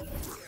Here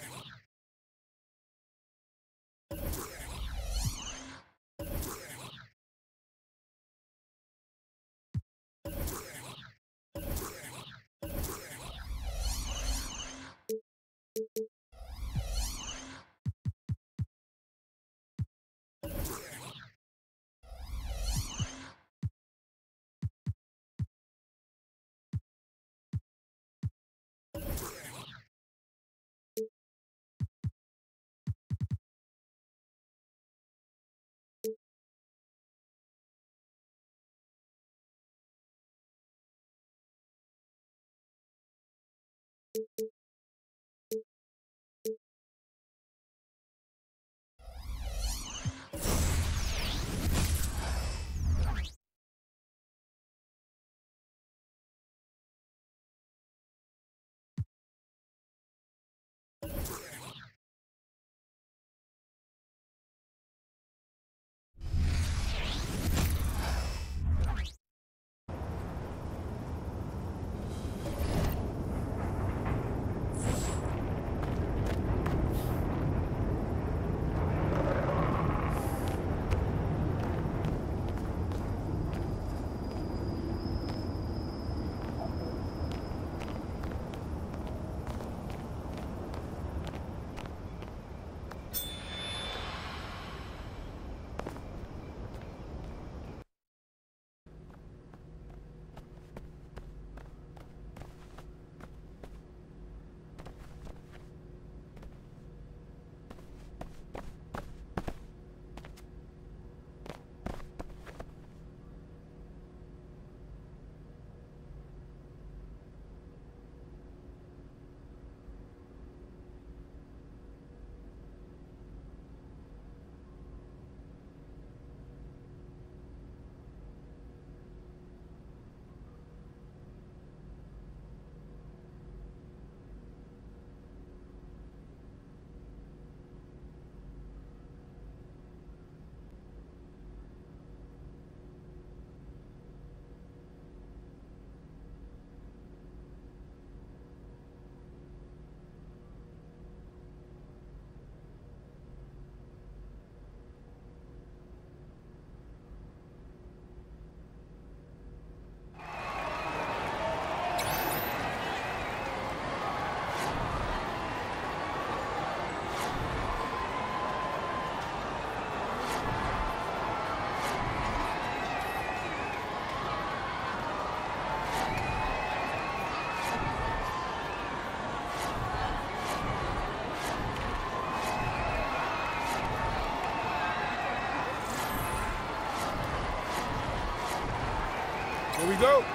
go.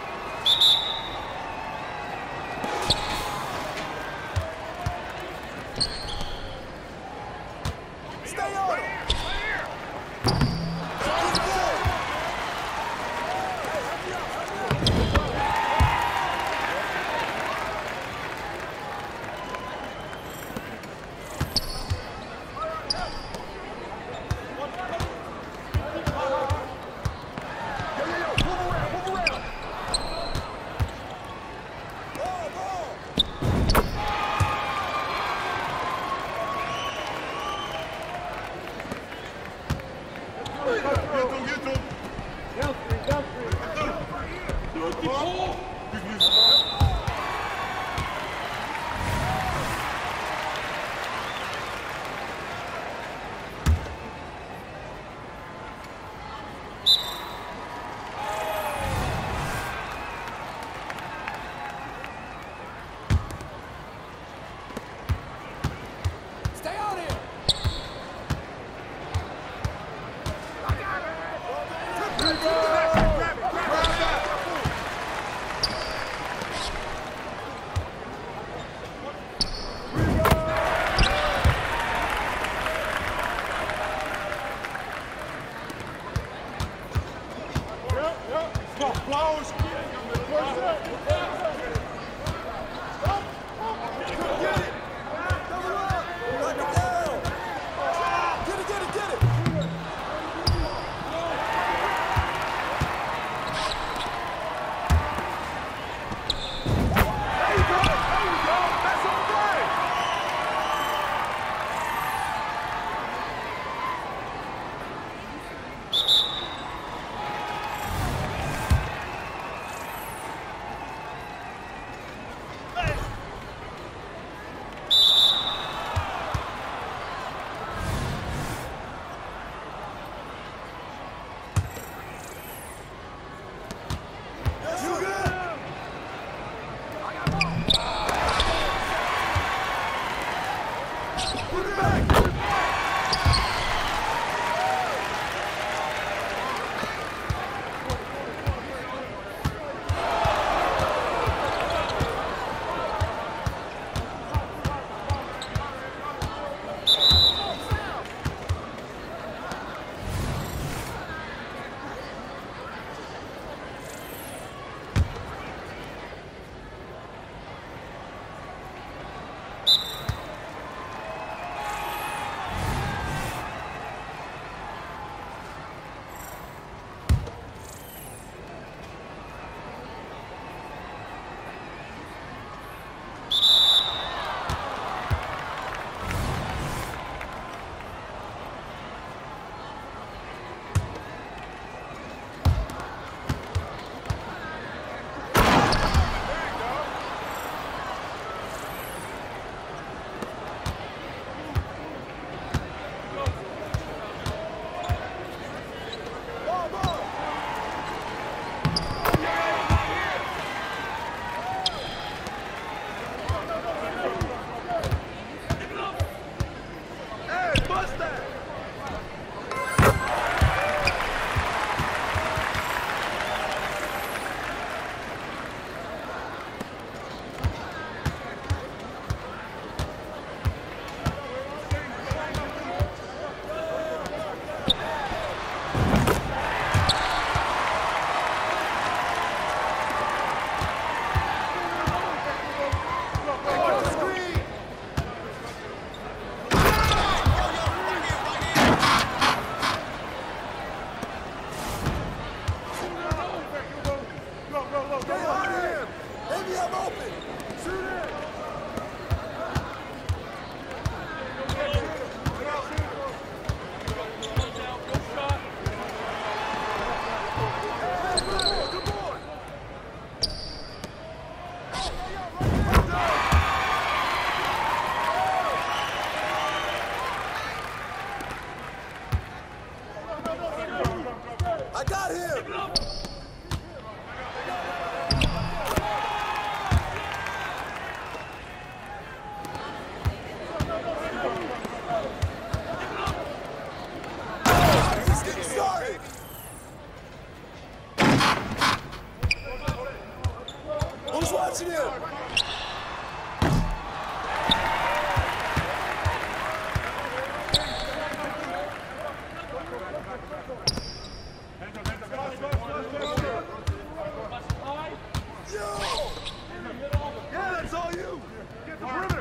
Yo, yo, kick it